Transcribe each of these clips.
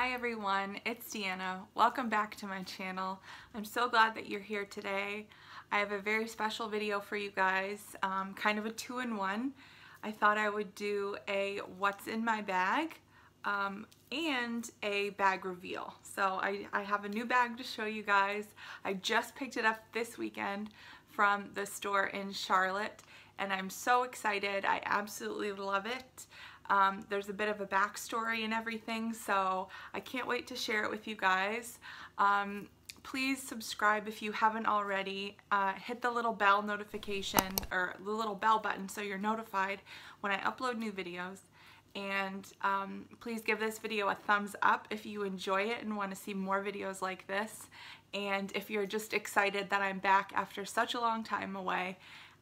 Hi everyone, it's Deanna. Welcome back to my channel. I'm so glad that you're here today. I have a very special video for you guys, um, kind of a two-in-one. I thought I would do a what's in my bag um, and a bag reveal. So I, I have a new bag to show you guys. I just picked it up this weekend from the store in Charlotte and I'm so excited. I absolutely love it. Um, there's a bit of a backstory and everything, so I can't wait to share it with you guys. Um, please subscribe if you haven't already. Uh, hit the little bell notification or the little bell button so you're notified when I upload new videos. And um, please give this video a thumbs up if you enjoy it and want to see more videos like this. And if you're just excited that I'm back after such a long time away,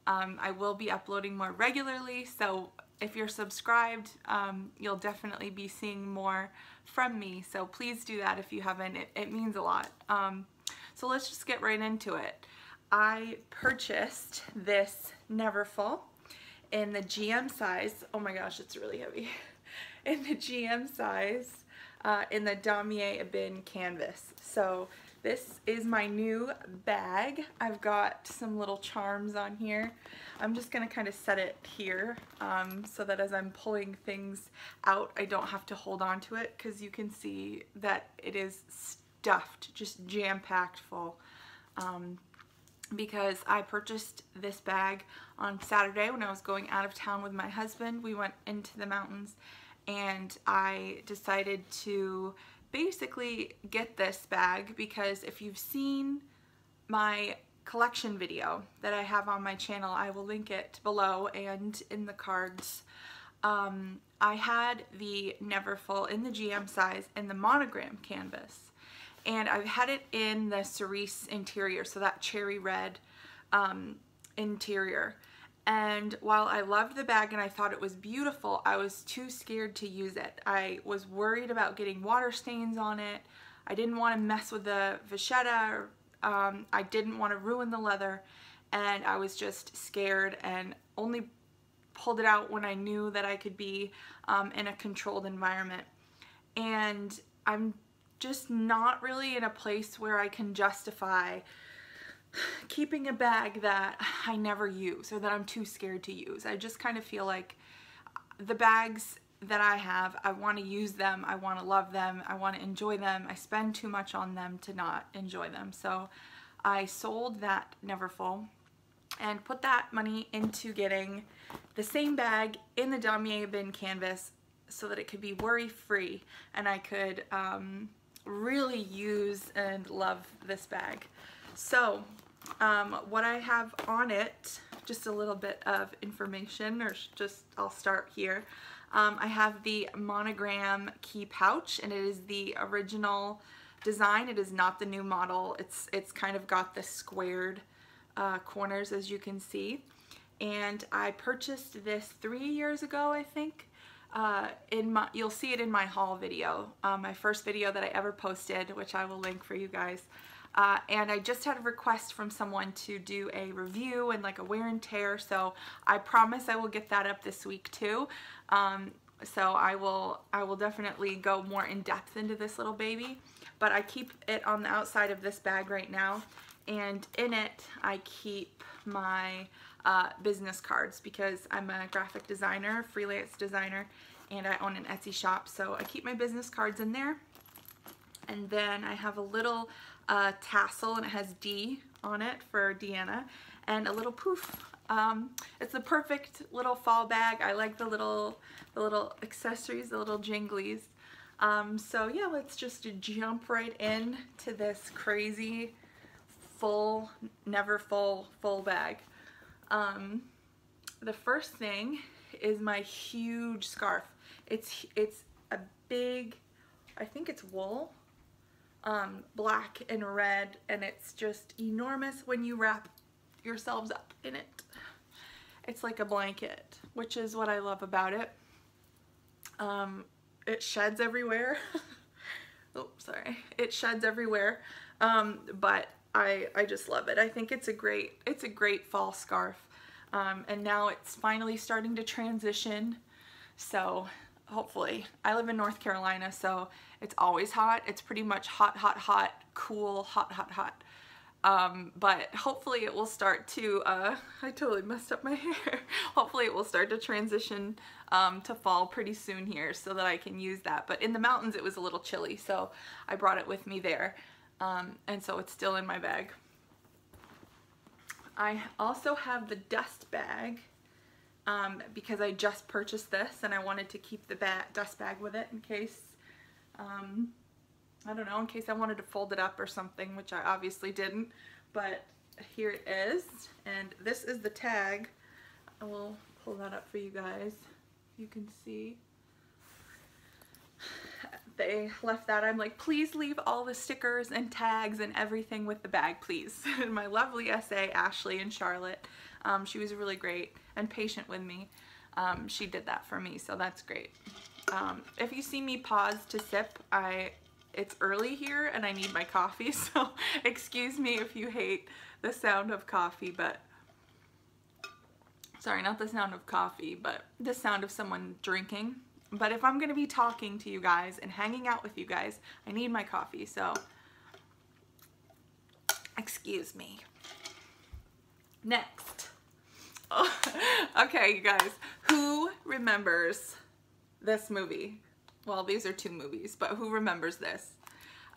um, I will be uploading more regularly, so if you're subscribed, um, you'll definitely be seeing more from me. So please do that if you haven't. It, it means a lot. Um, so let's just get right into it. I purchased this Neverfull in the GM size. Oh my gosh, it's really heavy. In the GM size, uh, in the Damier Ebene canvas. So this is my new bag. I've got some little charms on here. I'm just gonna kind of set it here um, so that as I'm pulling things out, I don't have to hold on to it because you can see that it is stuffed, just jam-packed full. Um, because I purchased this bag on Saturday when I was going out of town with my husband. We went into the mountains and I decided to basically get this bag because if you've seen my collection video that I have on my channel, I will link it below and in the cards. Um, I had the Neverfull in the GM size in the monogram canvas and I've had it in the cerise interior, so that cherry red um, interior. And while I loved the bag and I thought it was beautiful, I was too scared to use it. I was worried about getting water stains on it. I didn't want to mess with the vachetta. Um, I didn't want to ruin the leather. And I was just scared and only pulled it out when I knew that I could be um, in a controlled environment. And I'm just not really in a place where I can justify keeping a bag that I never use or that I'm too scared to use. I just kind of feel like the bags that I have, I want to use them, I want to love them, I want to enjoy them. I spend too much on them to not enjoy them. So I sold that Neverfull and put that money into getting the same bag in the Damier bin canvas so that it could be worry-free and I could um, really use and love this bag. So um, what I have on it, just a little bit of information, or just I'll start here. Um, I have the monogram key pouch, and it is the original design. It is not the new model. It's it's kind of got the squared uh, corners, as you can see. And I purchased this three years ago, I think. Uh, in my, you'll see it in my haul video, um, my first video that I ever posted, which I will link for you guys. Uh, and I just had a request from someone to do a review and like a wear and tear, so I promise I will get that up this week too. Um, so I will, I will definitely go more in depth into this little baby. But I keep it on the outside of this bag right now, and in it I keep my uh, business cards because I'm a graphic designer, freelance designer, and I own an Etsy shop, so I keep my business cards in there. And then I have a little uh, tassel and it has D on it for Deanna and a little poof. Um, it's the perfect little fall bag. I like the little, the little accessories, the little jinglies. Um, so yeah, let's just jump right in to this crazy full, never full, full bag. Um, the first thing is my huge scarf. It's, it's a big, I think it's wool um, black and red and it's just enormous when you wrap yourselves up in it. It's like a blanket, which is what I love about it. Um, it sheds everywhere. oh, sorry. It sheds everywhere, um, but I, I just love it. I think it's a great, it's a great fall scarf. Um, and now it's finally starting to transition. So hopefully. I live in North Carolina, so it's always hot. It's pretty much hot, hot, hot, cool, hot, hot, hot. Um, but hopefully it will start to, uh, I totally messed up my hair. hopefully it will start to transition um, to fall pretty soon here so that I can use that. But in the mountains it was a little chilly, so I brought it with me there. Um, and so it's still in my bag. I also have the dust bag um, because I just purchased this and I wanted to keep the ba dust bag with it in case um, I don't know, in case I wanted to fold it up or something, which I obviously didn't, but here it is, and this is the tag. I will pull that up for you guys. You can see. They left that. I'm like, please leave all the stickers and tags and everything with the bag, please. my lovely SA, Ashley and Charlotte, um, she was really great and patient with me. Um, she did that for me, so that's great. Um, if you see me pause to sip, I it's early here and I need my coffee, so excuse me if you hate the sound of coffee, but sorry, not the sound of coffee, but the sound of someone drinking. But if I'm gonna be talking to you guys and hanging out with you guys, I need my coffee, so excuse me. Next. Oh, okay, you guys, who remembers this movie? well, these are two movies, but who remembers this?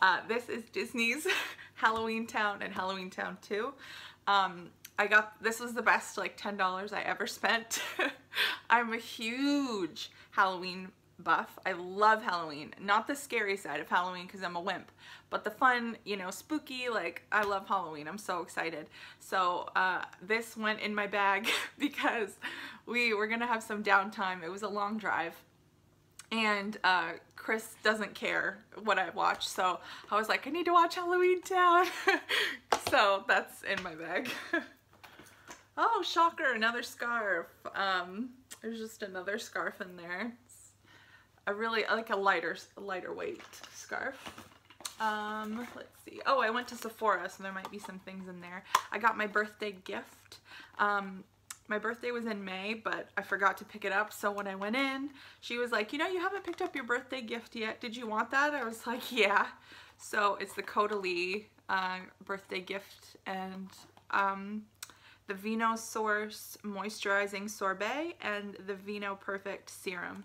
Uh, this is Disney's Halloween Town and Halloween Town 2. Um, I got, this was the best like $10 I ever spent. I'm a huge Halloween buff. I love Halloween. Not the scary side of Halloween because I'm a wimp, but the fun, you know, spooky, like I love Halloween. I'm so excited. So uh, this went in my bag because we were going to have some downtime. It was a long drive and uh, Chris doesn't care what I watch, so I was like, I need to watch Halloween Town. so that's in my bag. oh, shocker, another scarf. Um, there's just another scarf in there. A really, like a lighter, lighter weight scarf. Um, let's see. Oh, I went to Sephora, so there might be some things in there. I got my birthday gift. Um, my birthday was in May, but I forgot to pick it up. So when I went in, she was like, you know, you haven't picked up your birthday gift yet. Did you want that? I was like, yeah. So it's the Caudalie uh, birthday gift and um, the Vino Source Moisturizing Sorbet and the Vino Perfect Serum.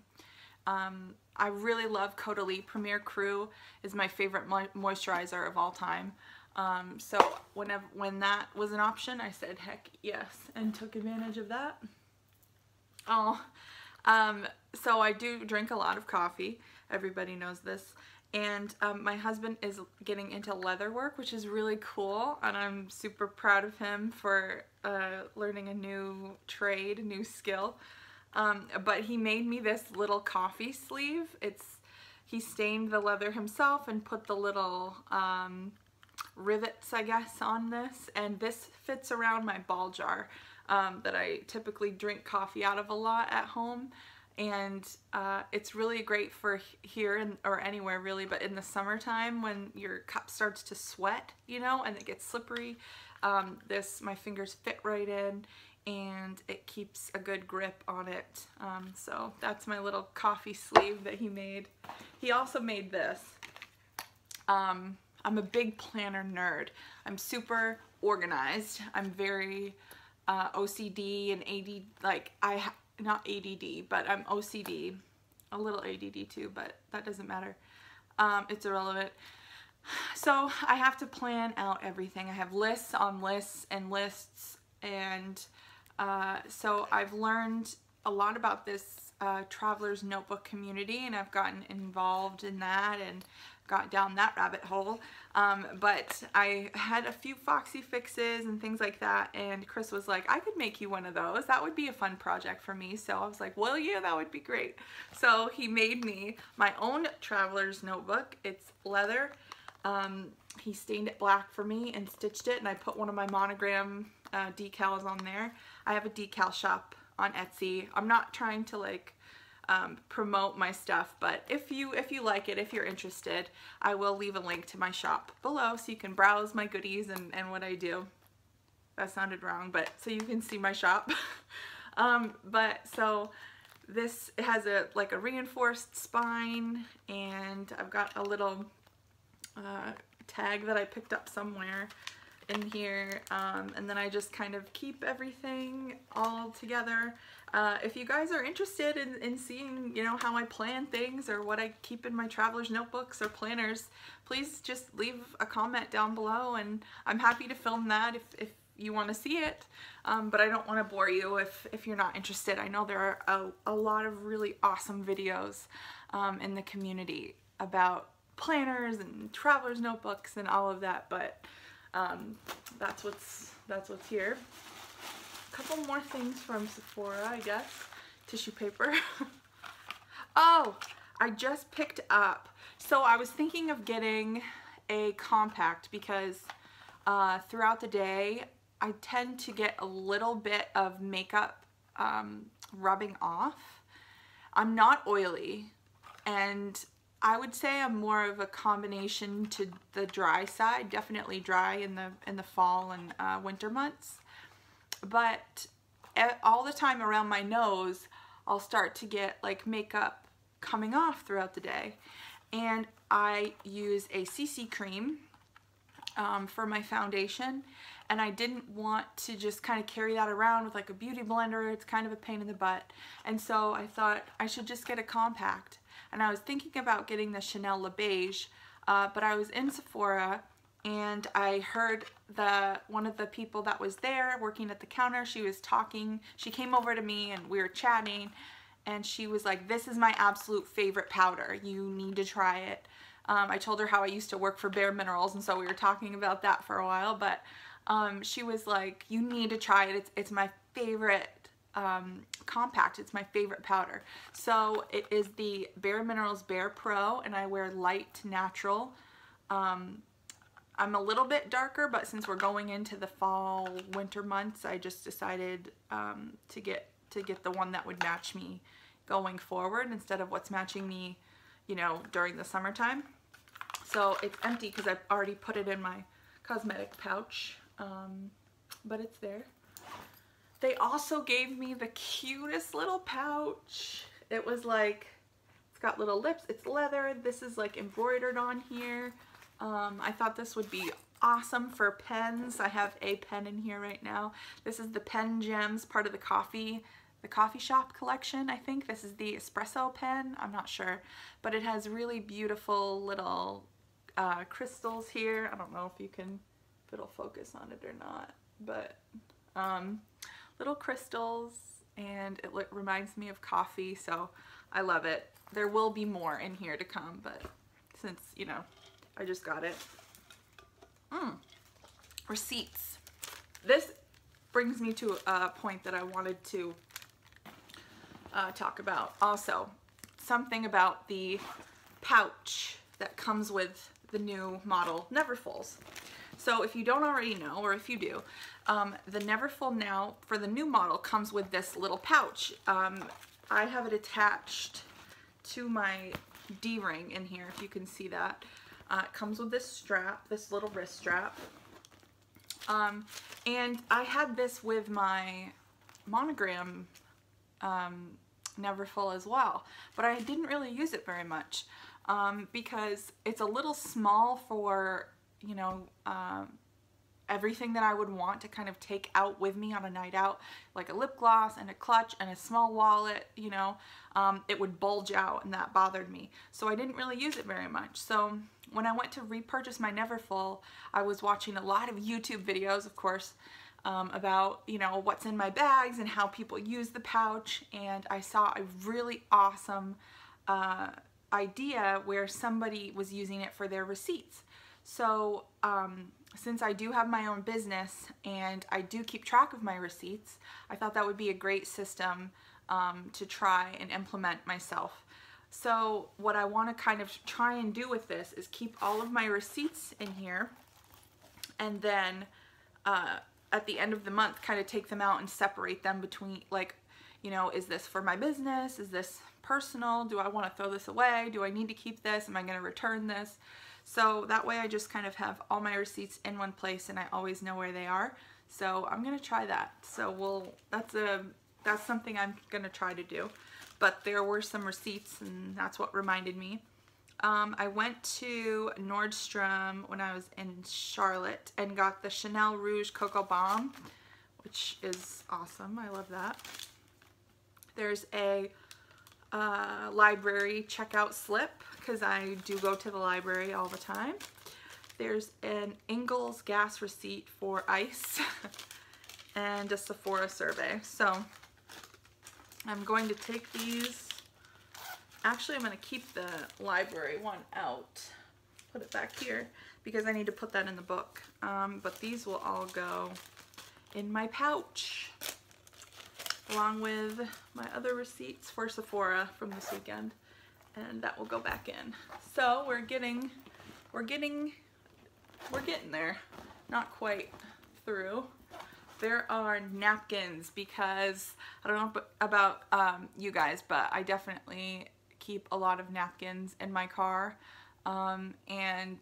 Um, I really love Caudalie Premier Cru is my favorite mo moisturizer of all time. Um, so whenever when that was an option, I said heck yes and took advantage of that. Oh, um, so I do drink a lot of coffee. Everybody knows this. And um, my husband is getting into leather work, which is really cool. And I'm super proud of him for uh, learning a new trade, a new skill. Um, but he made me this little coffee sleeve. It's He stained the leather himself and put the little um, rivets, I guess, on this. And this fits around my ball jar um, that I typically drink coffee out of a lot at home. And uh, it's really great for here in, or anywhere really, but in the summertime when your cup starts to sweat, you know, and it gets slippery, um, this, my fingers fit right in and it keeps a good grip on it. Um, so that's my little coffee sleeve that he made. He also made this. Um, I'm a big planner nerd. I'm super organized. I'm very uh, OCD and AD, like I, not ADD, but I'm OCD, a little ADD too, but that doesn't matter. Um, it's irrelevant. So I have to plan out everything. I have lists on lists and lists and uh, so I've learned a lot about this uh, traveler's notebook community and I've gotten involved in that and got down that rabbit hole. Um, but I had a few Foxy fixes and things like that. And Chris was like, I could make you one of those. That would be a fun project for me. So I was like, will you? That would be great. So he made me my own traveler's notebook. It's leather. Um, he stained it black for me and stitched it. And I put one of my monogram uh, decals on there. I have a decal shop on Etsy. I'm not trying to like um, promote my stuff but if you if you like it if you're interested I will leave a link to my shop below so you can browse my goodies and, and what I do. That sounded wrong but so you can see my shop. Um, but so this has a like a reinforced spine and I've got a little uh, tag that I picked up somewhere in here um, and then I just kind of keep everything all together. Uh, if you guys are interested in, in seeing you know how I plan things or what I keep in my traveler's notebooks or planners please just leave a comment down below and I'm happy to film that if, if you want to see it um, but I don't want to bore you if, if you're not interested. I know there are a, a lot of really awesome videos um, in the community about planners and traveler's notebooks and all of that but um, that's what's that's what's here. A couple more things from Sephora, I guess. Tissue paper. oh, I just picked up. So I was thinking of getting a compact because uh, throughout the day I tend to get a little bit of makeup um, rubbing off. I'm not oily and I would say I'm more of a combination to the dry side, definitely dry in the in the fall and uh, winter months. But all the time around my nose, I'll start to get like makeup coming off throughout the day. And I use a CC cream um, for my foundation and I didn't want to just kind of carry that around with like a beauty blender. It's kind of a pain in the butt. And so I thought I should just get a compact and I was thinking about getting the Chanel Le Beige, uh, but I was in Sephora and I heard the one of the people that was there working at the counter, she was talking, she came over to me and we were chatting and she was like, this is my absolute favorite powder. You need to try it. Um, I told her how I used to work for Bare Minerals and so we were talking about that for a while, but um, she was like, you need to try it. It's, it's my favorite um, compact. It's my favorite powder. So it is the Bare Minerals Bare Pro and I wear light natural. Um, I'm a little bit darker, but since we're going into the fall winter months, I just decided um, to get to get the one that would match me going forward instead of what's matching me, you know, during the summertime. So it's empty because I've already put it in my cosmetic pouch, um, but it's there. They also gave me the cutest little pouch. It was like, it's got little lips, it's leather. This is like embroidered on here. Um, I thought this would be awesome for pens. I have a pen in here right now. This is the PenGems, part of the coffee, the coffee shop collection, I think. This is the espresso pen, I'm not sure. But it has really beautiful little uh, crystals here. I don't know if you can, if it'll focus on it or not, but um, little crystals and it reminds me of coffee so I love it. There will be more in here to come but since you know I just got it. Mm. Receipts. This brings me to a point that I wanted to uh, talk about also. Something about the pouch that comes with the new model Neverfulls. So if you don't already know, or if you do, um, the Neverfull Now for the new model comes with this little pouch. Um, I have it attached to my D-ring in here, if you can see that. Uh, it comes with this strap, this little wrist strap. Um, and I had this with my monogram um, Neverfull as well, but I didn't really use it very much um, because it's a little small for you know, um, everything that I would want to kind of take out with me on a night out, like a lip gloss and a clutch and a small wallet, you know, um, it would bulge out and that bothered me. So I didn't really use it very much. So when I went to repurchase my Neverfull, I was watching a lot of YouTube videos, of course, um, about, you know, what's in my bags and how people use the pouch. And I saw a really awesome uh, idea where somebody was using it for their receipts. So um, since I do have my own business and I do keep track of my receipts, I thought that would be a great system um, to try and implement myself. So what I want to kind of try and do with this is keep all of my receipts in here and then uh, at the end of the month kind of take them out and separate them between like you know is this for my business? Is this personal? Do I want to throw this away? Do I need to keep this? Am I going to return this so that way I just kind of have all my receipts in one place and I always know where they are. So I'm gonna try that. So we'll, that's a that's something I'm gonna try to do. But there were some receipts and that's what reminded me. Um, I went to Nordstrom when I was in Charlotte and got the Chanel Rouge Coco Baume, which is awesome. I love that. There's a uh, library checkout slip because I do go to the library all the time. There's an Ingles gas receipt for ice and a Sephora survey. So I'm going to take these. Actually, I'm going to keep the library one out. Put it back here because I need to put that in the book. Um, but these will all go in my pouch along with my other receipts for Sephora from this weekend and that will go back in. So we're getting, we're getting, we're getting there. Not quite through. There are napkins because I don't know about um, you guys, but I definitely keep a lot of napkins in my car. Um, and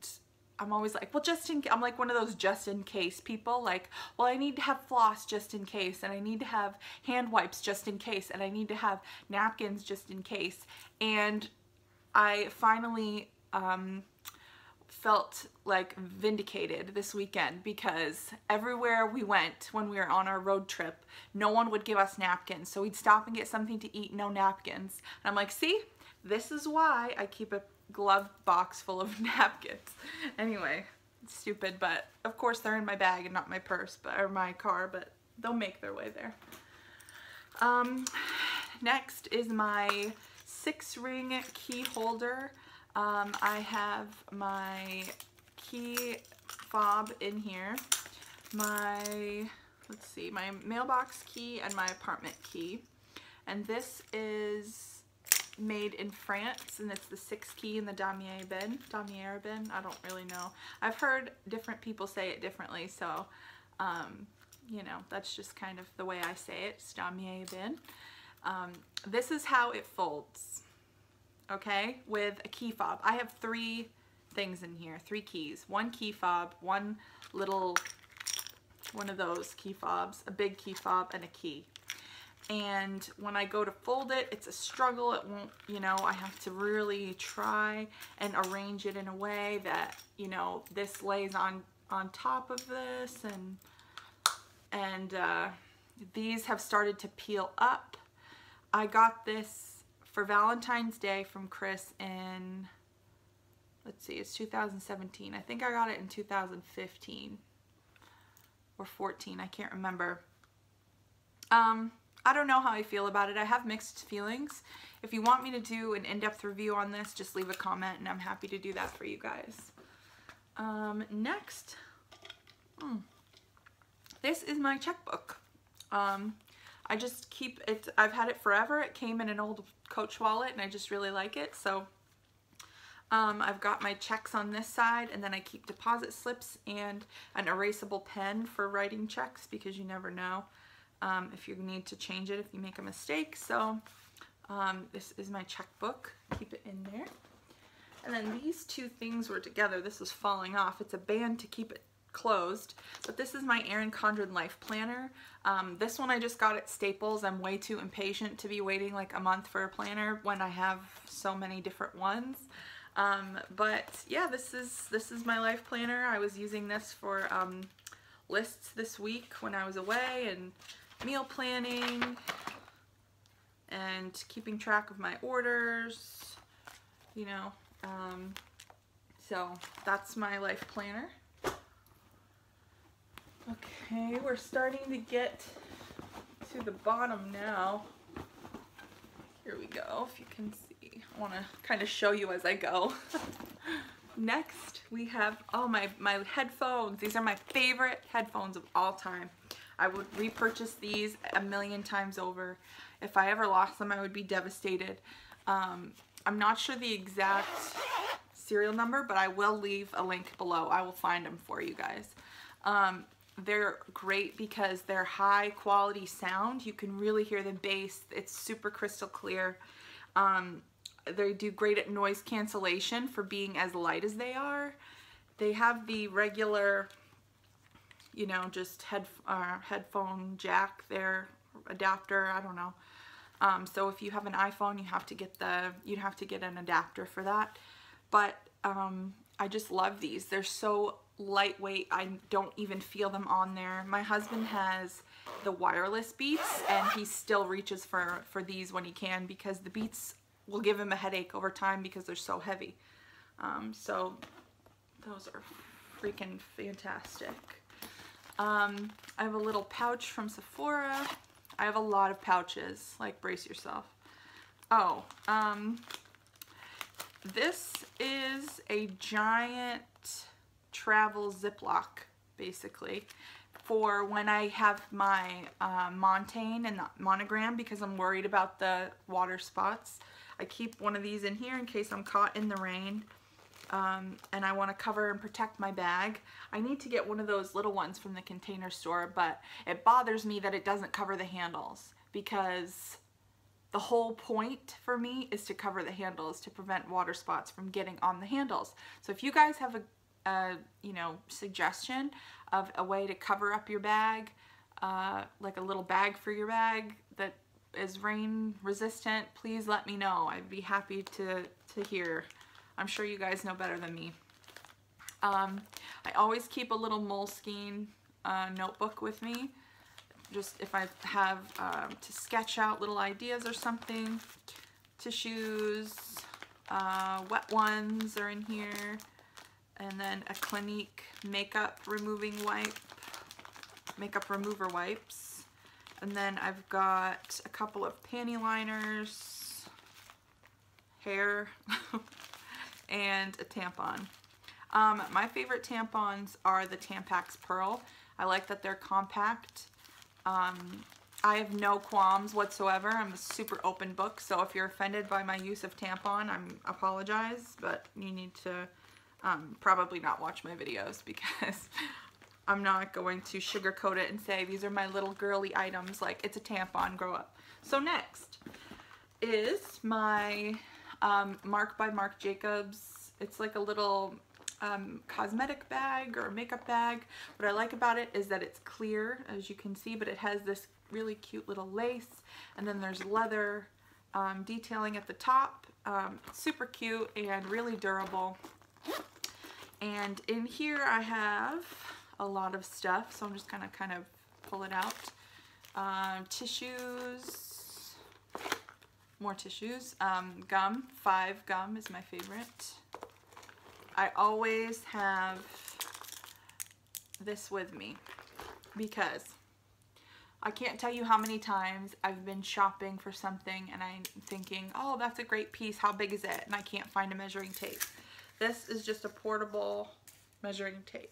I'm always like, well, just in, case I'm like one of those just in case people like, well, I need to have floss just in case, and I need to have hand wipes just in case, and I need to have napkins just in case. And I finally um, felt like vindicated this weekend because everywhere we went when we were on our road trip, no one would give us napkins. So we'd stop and get something to eat, no napkins. And I'm like, see, this is why I keep a glove box full of napkins. Anyway, stupid, but of course they're in my bag and not my purse, but or my car, but they'll make their way there. Um, next is my six ring key holder. Um, I have my key fob in here, my, let's see, my mailbox key and my apartment key. And this is made in France and it's the six key in the damier bin, damier bin, I don't really know. I've heard different people say it differently, so, um, you know, that's just kind of the way I say it, it's damier bin. Um, this is how it folds, okay, with a key fob. I have three things in here, three keys. One key fob, one little, one of those key fobs, a big key fob, and a key. And when I go to fold it, it's a struggle. It won't, you know, I have to really try and arrange it in a way that, you know, this lays on, on top of this and, and uh, these have started to peel up I got this for Valentine's Day from Chris in, let's see, it's 2017. I think I got it in 2015 or 14. I can't remember. Um, I don't know how I feel about it. I have mixed feelings. If you want me to do an in-depth review on this, just leave a comment and I'm happy to do that for you guys. Um, next, hmm, this is my checkbook. Um, I just keep it, I've had it forever. It came in an old Coach wallet and I just really like it. So um, I've got my checks on this side and then I keep deposit slips and an erasable pen for writing checks because you never know um, if you need to change it if you make a mistake. So um, this is my checkbook. Keep it in there. And then these two things were together. This is falling off. It's a band to keep it closed, but this is my Erin Condren Life Planner. Um, this one I just got at Staples. I'm way too impatient to be waiting like a month for a planner when I have so many different ones. Um, but yeah, this is this is my life planner. I was using this for um, lists this week when I was away and meal planning and keeping track of my orders, you know. Um, so that's my life planner. Okay, we're starting to get to the bottom now. Here we go, if you can see. I want to kind of show you as I go. Next, we have, oh, my, my headphones. These are my favorite headphones of all time. I would repurchase these a million times over. If I ever lost them, I would be devastated. Um, I'm not sure the exact serial number, but I will leave a link below. I will find them for you guys. Um, they're great because they're high quality sound. You can really hear the bass. It's super crystal clear. Um, they do great at noise cancellation for being as light as they are. They have the regular, you know, just head uh, headphone jack there adapter, I don't know. Um, so if you have an iPhone, you have to get the, you'd have to get an adapter for that. But um, I just love these. They're so lightweight. I don't even feel them on there. My husband has the wireless Beats and he still reaches for, for these when he can because the Beats will give him a headache over time because they're so heavy. Um, so those are freaking fantastic. Um, I have a little pouch from Sephora. I have a lot of pouches, like brace yourself. Oh, um, this is a giant travel Ziploc, basically, for when I have my uh, Montaigne and monogram because I'm worried about the water spots. I keep one of these in here in case I'm caught in the rain. Um, and I want to cover and protect my bag. I need to get one of those little ones from the container store, but it bothers me that it doesn't cover the handles because the whole point for me is to cover the handles to prevent water spots from getting on the handles. So if you guys have a, a you know, suggestion of a way to cover up your bag, uh, like a little bag for your bag that is rain resistant, please let me know. I'd be happy to, to hear. I'm sure you guys know better than me. Um, I always keep a little Moleskine uh, notebook with me just if I have um, to sketch out little ideas or something. Tissues, uh, wet ones are in here, and then a Clinique makeup removing wipe, makeup remover wipes. And then I've got a couple of panty liners, hair, and a tampon. Um, my favorite tampons are the Tampax Pearl. I like that they're compact um, I have no qualms whatsoever. I'm a super open book, so if you're offended by my use of tampon, I'm apologize, but you need to um, probably not watch my videos because I'm not going to sugarcoat it and say these are my little girly items like it's a tampon, grow up. So next is my um, Marc by Marc Jacobs. It's like a little um, cosmetic bag or makeup bag. What I like about it is that it's clear, as you can see, but it has this really cute little lace, and then there's leather um, detailing at the top. Um, super cute and really durable. And in here I have a lot of stuff, so I'm just gonna kind of pull it out. Um, tissues, more tissues. Um, gum, five gum is my favorite. I always have this with me because I can't tell you how many times I've been shopping for something and I'm thinking, oh, that's a great piece. How big is it? And I can't find a measuring tape. This is just a portable measuring tape.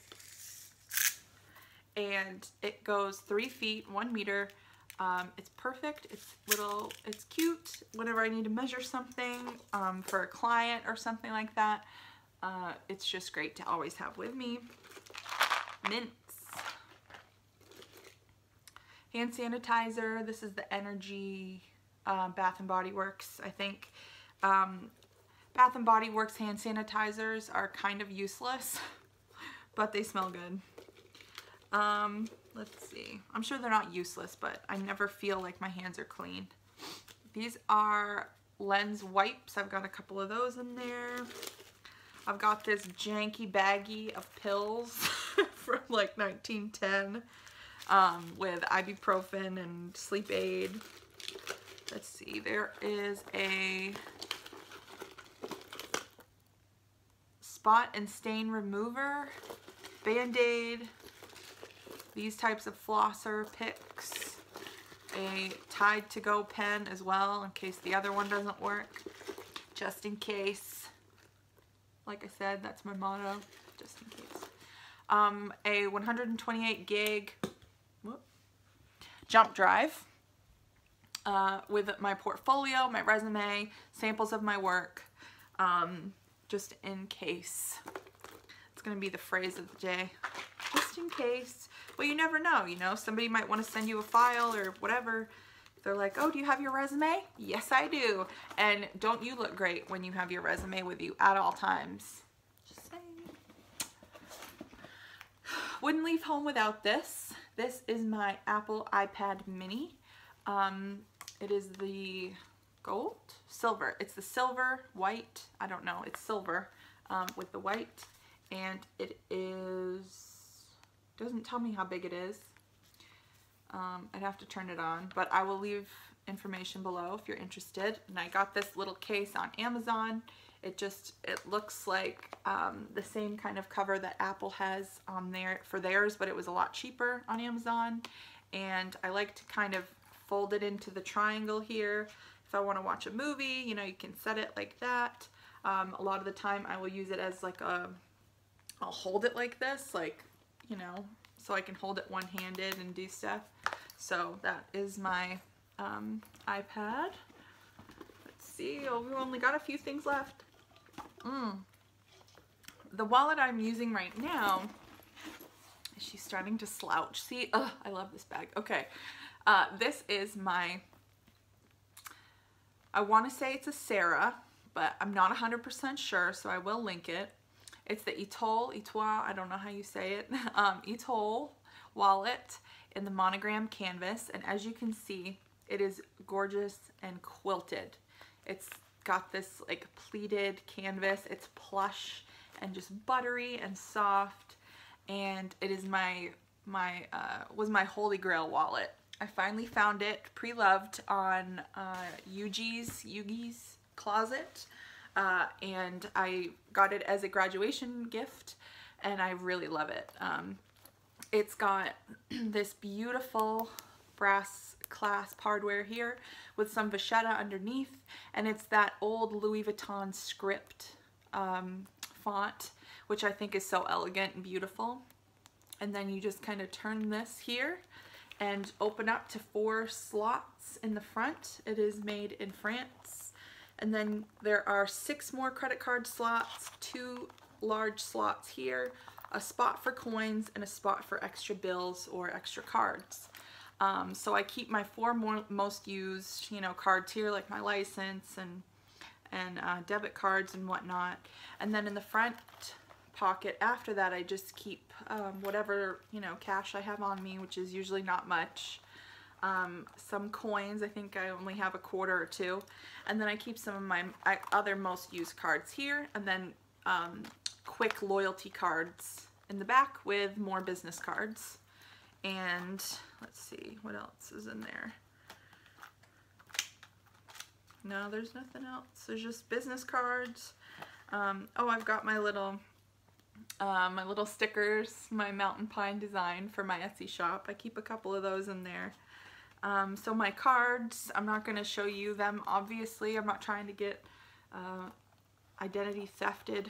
And it goes three feet, one meter. Um, it's perfect. It's little, it's cute. Whenever I need to measure something um, for a client or something like that, uh, it's just great to always have with me. Mints. Hand sanitizer. This is the Energy uh, Bath & Body Works, I think. Um, Bath & Body Works hand sanitizers are kind of useless, but they smell good. Um, let's see. I'm sure they're not useless, but I never feel like my hands are clean. These are lens wipes. I've got a couple of those in there. I've got this janky baggie of pills from like 1910 um, with ibuprofen and sleep aid. Let's see, there is a spot and stain remover, Band-Aid, these types of flosser picks, a Tide to Go pen as well in case the other one doesn't work, just in case. Like I said, that's my motto, just in case. Um, a 128 gig whoop, jump drive uh, with my portfolio, my resume, samples of my work, um, just in case. It's going to be the phrase of the day. Just in case. Well, you never know, you know. Somebody might want to send you a file or whatever they're like, oh, do you have your resume? Yes, I do. And don't you look great when you have your resume with you at all times. Just saying. Wouldn't leave home without this. This is my Apple iPad mini. Um, it is the gold, silver. It's the silver, white, I don't know, it's silver um, with the white. And it is, doesn't tell me how big it is. Um, I'd have to turn it on, but I will leave information below if you're interested. And I got this little case on Amazon. It just, it looks like um, the same kind of cover that Apple has on there for theirs, but it was a lot cheaper on Amazon. And I like to kind of fold it into the triangle here. If I want to watch a movie, you know, you can set it like that. Um, a lot of the time I will use it as like a, I'll hold it like this, like, you know, so I can hold it one-handed and do stuff. So that is my um, iPad. Let's see, oh, we only got a few things left. Mm. The wallet I'm using right now, she's starting to slouch. See, Ugh, I love this bag. Okay, uh, this is my, I want to say it's a Sarah, but I'm not 100% sure, so I will link it. It's the Etole, Etoile, I don't know how you say it, um, Etole wallet in the monogram canvas. And as you can see, it is gorgeous and quilted. It's got this like pleated canvas. It's plush and just buttery and soft. And it is my, my, uh, was my holy grail wallet. I finally found it pre-loved on uh, Yuji's, Yoogi's closet. Uh, and I got it as a graduation gift and I really love it. Um, it's got this beautiful brass clasp hardware here with some vachetta underneath and it's that old Louis Vuitton script um, font which I think is so elegant and beautiful and then you just kind of turn this here and open up to four slots in the front. It is made in France and then there are six more credit card slots, two large slots here, a spot for coins and a spot for extra bills or extra cards. Um, so I keep my four more, most used, you know, cards here, like my license and and uh, debit cards and whatnot. And then in the front pocket after that, I just keep um, whatever, you know, cash I have on me, which is usually not much. Um, some coins, I think I only have a quarter or two. And then I keep some of my other most used cards here. And then um, quick loyalty cards in the back with more business cards. And let's see, what else is in there? No, there's nothing else. There's just business cards. Um, oh, I've got my little uh, my little stickers, my mountain pine design for my Etsy shop. I keep a couple of those in there. Um, so my cards, I'm not going to show you them, obviously. I'm not trying to get uh, identity thefted,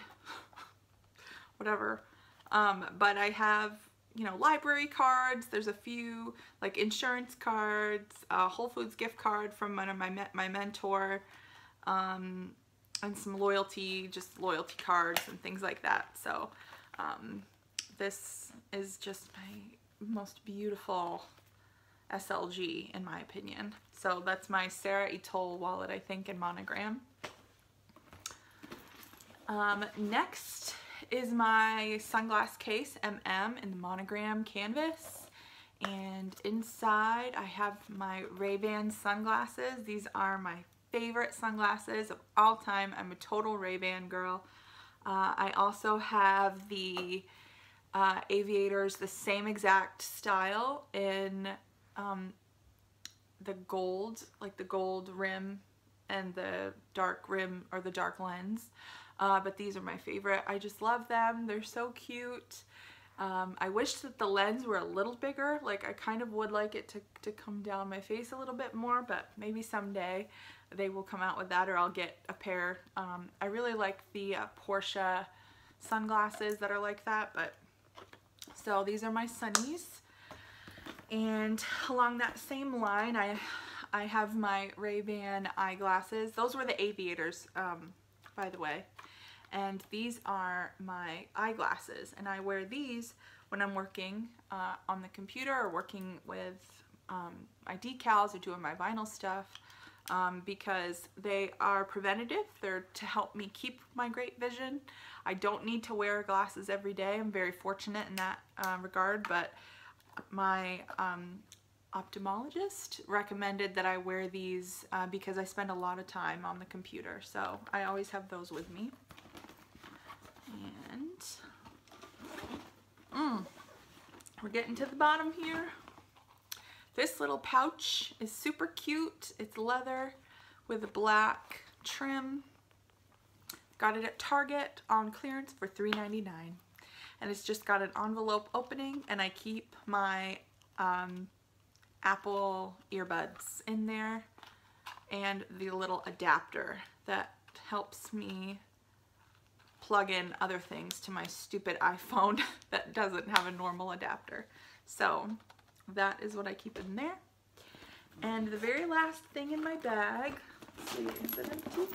whatever. Um, but I have you know, library cards. There's a few like insurance cards, a Whole Foods gift card from one of my, my mentor, um, and some loyalty, just loyalty cards and things like that. So um, this is just my most beautiful SLG in my opinion. So that's my Sarah Etole wallet, I think, in monogram. Um, next is my sunglass case, MM, in the monogram canvas. And inside I have my Ray-Ban sunglasses. These are my favorite sunglasses of all time. I'm a total Ray-Ban girl. Uh, I also have the uh, aviators, the same exact style in um, the gold, like the gold rim and the dark rim or the dark lens uh, but these are my favorite. I just love them. They're so cute. Um, I wish that the lens were a little bigger. Like I kind of would like it to, to come down my face a little bit more, but maybe someday they will come out with that or I'll get a pair. Um, I really like the uh, Portia sunglasses that are like that, but so these are my sunnies. And along that same line, I I have my Ray-Ban eyeglasses. Those were the aviators, um, by the way and these are my eyeglasses and I wear these when I'm working uh, on the computer or working with um, my decals or doing my vinyl stuff um, because they are preventative. They're to help me keep my great vision. I don't need to wear glasses every day. I'm very fortunate in that uh, regard, but my um, ophthalmologist recommended that I wear these uh, because I spend a lot of time on the computer. So I always have those with me. And mm, we're getting to the bottom here. This little pouch is super cute. It's leather with a black trim. Got it at Target on clearance for $3.99. And it's just got an envelope opening and I keep my um, Apple earbuds in there and the little adapter that helps me plug in other things to my stupid iPhone that doesn't have a normal adapter. So that is what I keep in there. And the very last thing in my bag, see, is it empty?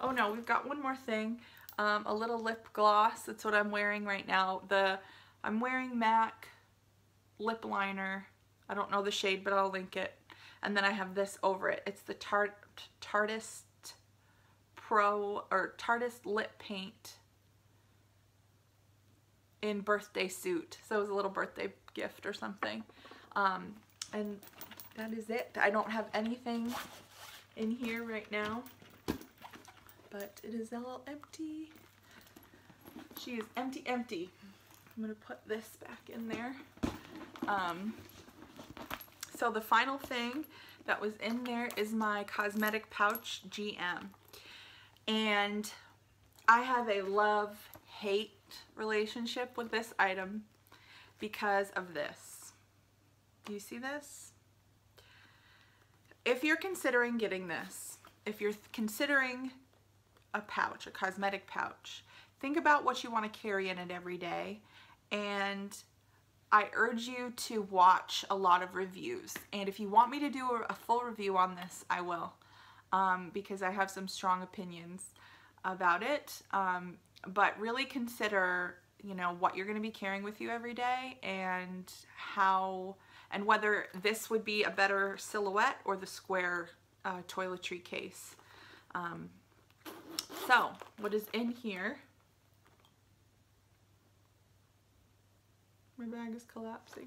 Oh no, we've got one more thing. Um, a little lip gloss, that's what I'm wearing right now. The I'm wearing MAC lip liner. I don't know the shade, but I'll link it. And then I have this over it. It's the Tarte Tarteist Pro, or Tarteist Lip Paint in birthday suit. So it was a little birthday gift or something. Um, and that is it. I don't have anything in here right now, but it is all empty. She is empty, empty. I'm gonna put this back in there. Um, so the final thing that was in there is my cosmetic pouch GM. And I have a love-hate relationship with this item because of this. Do you see this? If you're considering getting this, if you're considering a pouch, a cosmetic pouch, think about what you want to carry in it every day and I urge you to watch a lot of reviews. And if you want me to do a, full review on this, I will. Um, because I have some strong opinions about it. Um, but really consider, you know, what you're going to be carrying with you every day and how, and whether this would be a better silhouette or the square uh, toiletry case. Um, so, what is in here My bag is collapsing.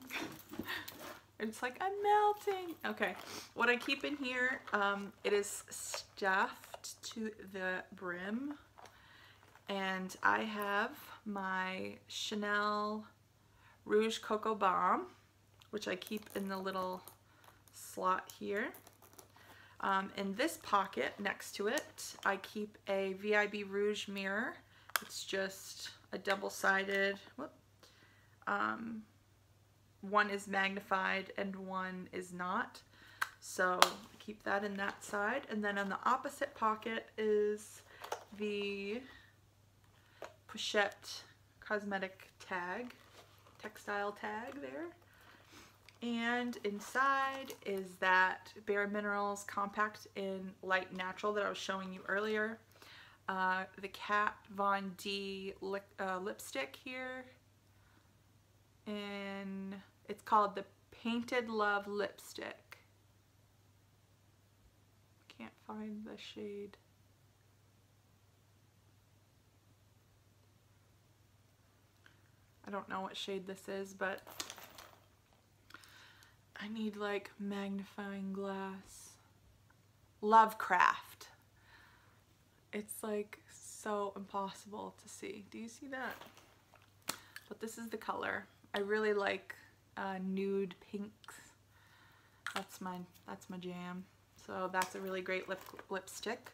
it's like, I'm melting. Okay, what I keep in here, um, it is stuffed to the brim. And I have my Chanel Rouge Coco Baume, which I keep in the little slot here. Um, in this pocket next to it, I keep a VIB Rouge mirror. It's just a double-sided, um, one is magnified and one is not. So keep that in that side. And then on the opposite pocket is the Pochette cosmetic tag, textile tag there. And inside is that Bare Minerals Compact in Light Natural that I was showing you earlier. Uh, the Kat Von D uh, lipstick here in, it's called the Painted Love Lipstick. Can't find the shade. I don't know what shade this is, but I need like magnifying glass. Lovecraft. It's like so impossible to see. Do you see that? But this is the color. I really like uh, nude pinks. That's my, that's my jam. So that's a really great lip lipstick.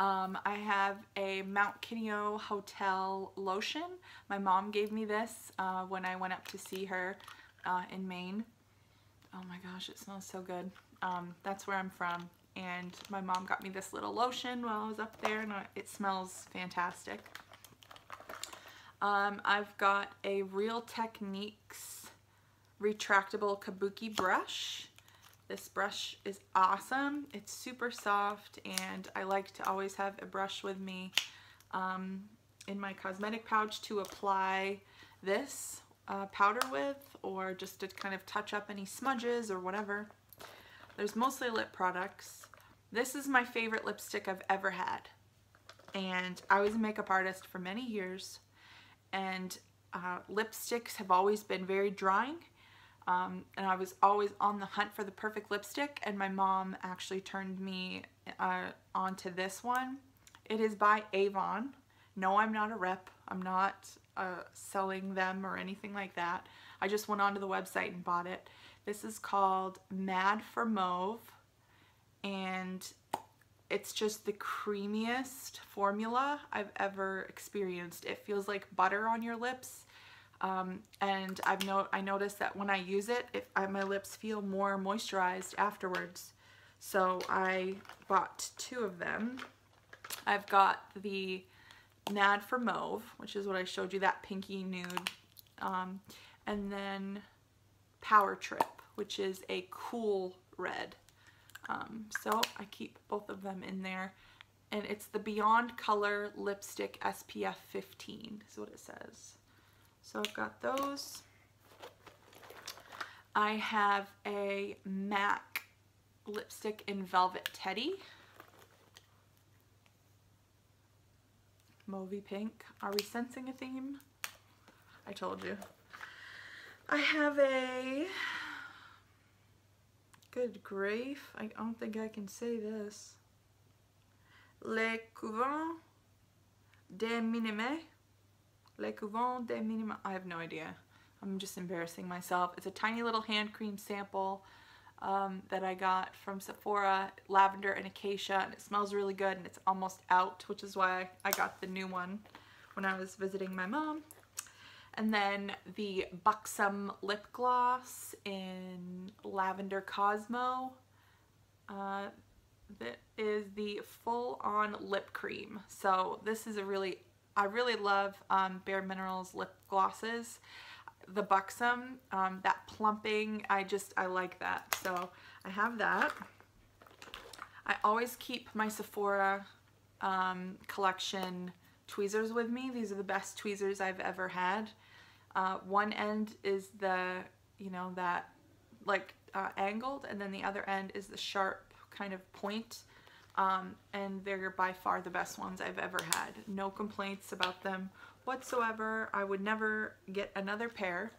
Um, I have a Mount Kineo Hotel lotion. My mom gave me this uh, when I went up to see her uh, in Maine. Oh my gosh, it smells so good. Um, that's where I'm from. And my mom got me this little lotion while I was up there and it smells fantastic. Um, I've got a Real Techniques retractable kabuki brush. This brush is awesome. It's super soft and I like to always have a brush with me um, in my cosmetic pouch to apply this uh, powder with or just to kind of touch up any smudges or whatever. There's mostly lip products. This is my favorite lipstick I've ever had. And I was a makeup artist for many years and uh, lipsticks have always been very drying. Um, and I was always on the hunt for the perfect lipstick and my mom actually turned me uh, onto this one. It is by Avon. No, I'm not a rep. I'm not uh, selling them or anything like that. I just went onto the website and bought it. This is called Mad for Mauve and it's just the creamiest formula I've ever experienced. It feels like butter on your lips um, and I've no I noticed that when I use it, it I, my lips feel more moisturized afterwards. So I bought two of them. I've got the Mad for Mauve, which is what I showed you, that pinky nude. Um, and then Power Trip, which is a cool red. Um, so I keep both of them in there. And it's the Beyond Color Lipstick SPF 15 is what it says. So I've got those. I have a MAC lipstick in Velvet Teddy. Mauvey pink. Are we sensing a theme? I told you. I have a good grief. I don't think I can say this. Le Couvent des Minimes. Le Couvent des Minimes. I have no idea. I'm just embarrassing myself. It's a tiny little hand cream sample um, that I got from Sephora, lavender and acacia, and it smells really good and it's almost out, which is why I got the new one when I was visiting my mom. And then the Buxom lip gloss in Lavender Cosmo. Uh, that is the full-on lip cream. So this is a really, I really love um, Bare Minerals lip glosses the Buxom, um, that plumping, I just, I like that. So I have that. I always keep my Sephora um, collection tweezers with me. These are the best tweezers I've ever had. Uh, one end is the, you know, that like uh, angled and then the other end is the sharp kind of point. Um, and they're by far the best ones I've ever had. No complaints about them whatsoever. I would never get another pair.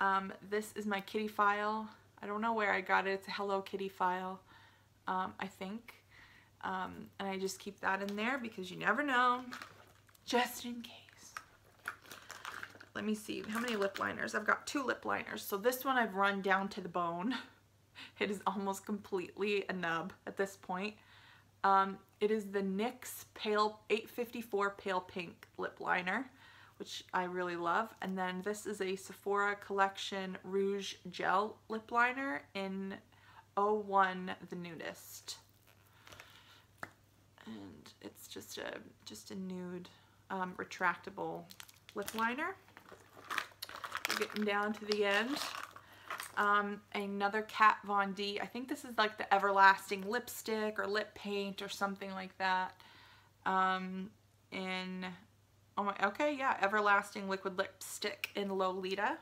Um, this is my kitty file. I don't know where I got it. It's a Hello Kitty file, um, I think. Um, and I just keep that in there because you never know, just in case. Let me see, how many lip liners? I've got two lip liners. So this one I've run down to the bone. It is almost completely a nub at this point. Um, it is the NYX Pale 854 Pale Pink Lip Liner, which I really love. And then this is a Sephora Collection Rouge Gel Lip Liner in 01 The Nudist. And it's just a, just a nude um, retractable lip liner. We're getting down to the end. Um, another Kat Von D. I think this is like the Everlasting lipstick or lip paint or something like that. Um, in, oh my, okay, yeah, Everlasting liquid lipstick in Lolita.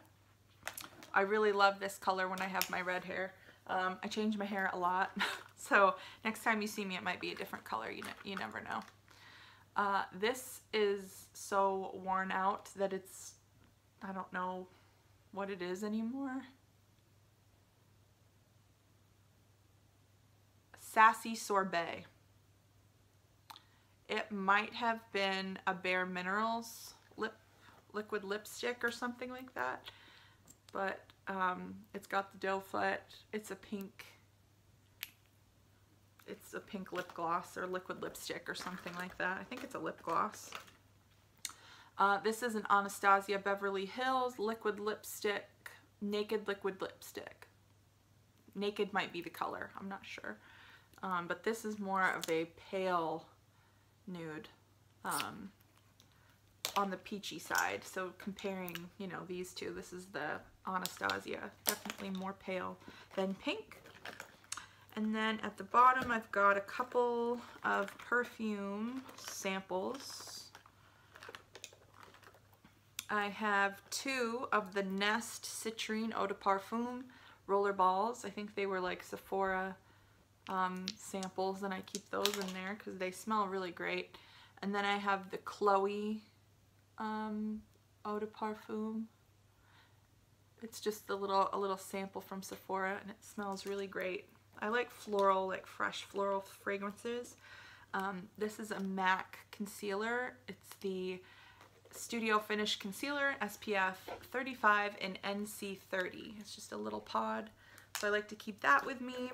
I really love this color when I have my red hair. Um, I change my hair a lot, so next time you see me, it might be a different color. You, you never know. Uh, this is so worn out that it's, I don't know what it is anymore. Sassy Sorbet. It might have been a Bare Minerals lip liquid lipstick or something like that. But um, it's got the doe foot. It's a pink it's a pink lip gloss or liquid lipstick or something like that. I think it's a lip gloss. Uh, this is an Anastasia Beverly Hills liquid lipstick, naked liquid lipstick. Naked might be the color, I'm not sure. Um, but this is more of a pale nude um, on the peachy side. So comparing, you know, these two, this is the Anastasia, definitely more pale than pink. And then at the bottom, I've got a couple of perfume samples. I have two of the Nest Citrine Eau de Parfum roller balls. I think they were like Sephora um, samples and I keep those in there because they smell really great. And then I have the Chloe um, Eau de Parfum. It's just a little, a little sample from Sephora and it smells really great. I like floral, like fresh floral fragrances. Um, this is a MAC concealer. It's the Studio Finish Concealer SPF 35 and NC 30. It's just a little pod. So I like to keep that with me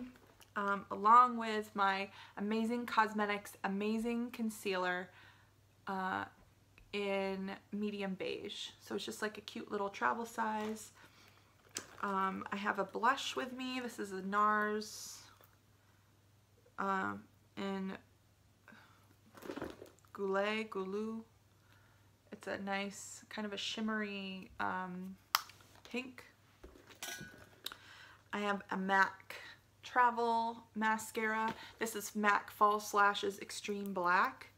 um, along with my Amazing Cosmetics Amazing Concealer uh, in medium beige. So it's just like a cute little travel size. Um, I have a blush with me. This is a NARS um, in Goulet, Goulou. It's a nice kind of a shimmery um, pink. I have a MAC Travel Mascara. This is MAC False Lashes Extreme Black.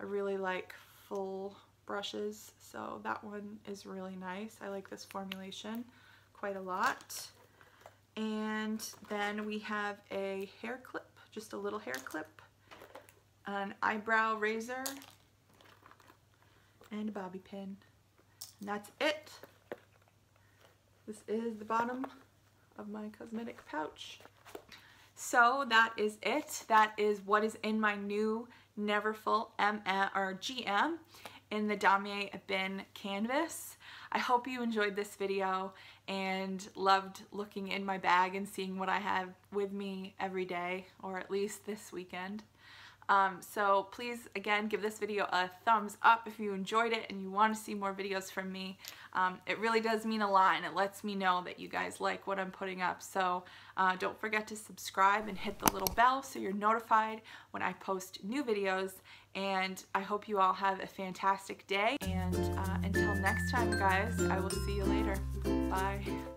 I really like full brushes, so that one is really nice. I like this formulation quite a lot. And then we have a hair clip, just a little hair clip, an eyebrow razor, and a bobby pin. And that's it. This is the bottom of my cosmetic pouch. So that is it. That is what is in my new Neverfull M or GM in the Damier Ebene canvas. I hope you enjoyed this video and loved looking in my bag and seeing what I have with me every day, or at least this weekend. Um, so please, again, give this video a thumbs up if you enjoyed it and you want to see more videos from me. Um, it really does mean a lot and it lets me know that you guys like what I'm putting up. So uh, don't forget to subscribe and hit the little bell so you're notified when I post new videos. And I hope you all have a fantastic day. And uh, until next time, guys, I will see you later. Bye.